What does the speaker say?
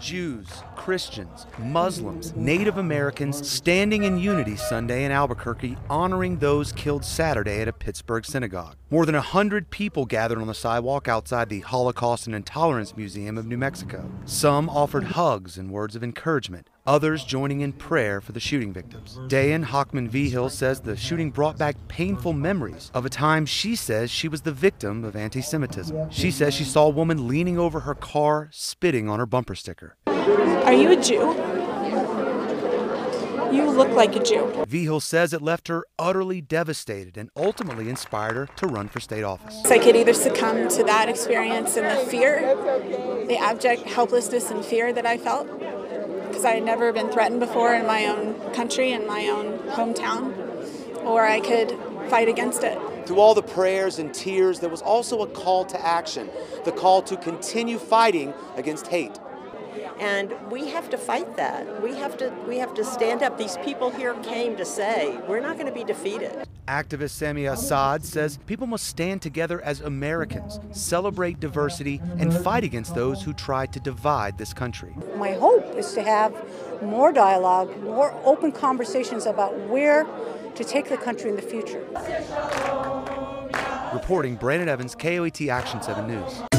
Jews. Christians, Muslims, Native Americans standing in unity Sunday in Albuquerque, honoring those killed Saturday at a Pittsburgh synagogue. More than 100 people gathered on the sidewalk outside the Holocaust and Intolerance Museum of New Mexico. Some offered hugs and words of encouragement, others joining in prayer for the shooting victims. Dayan Hochman Vigil says the shooting brought back painful memories of a time she says she was the victim of anti Semitism. She says she saw a woman leaning over her car, spitting on her bumper sticker. Are you a Jew? You look like a Jew. Vigil says it left her utterly devastated and ultimately inspired her to run for state office. I could either succumb to that experience and the fear, the abject helplessness and fear that I felt, because I had never been threatened before in my own country, in my own hometown, or I could fight against it. Through all the prayers and tears, there was also a call to action the call to continue fighting against hate and we have to fight that. We have to we have to stand up. These people here came to say we're not going to be defeated. Activist Sami Assad says people must stand together as Americans, celebrate diversity, and fight against those who try to divide this country. My hope is to have more dialogue, more open conversations about where to take the country in the future. Reporting Brandon Evans, KOAT Action 7 News.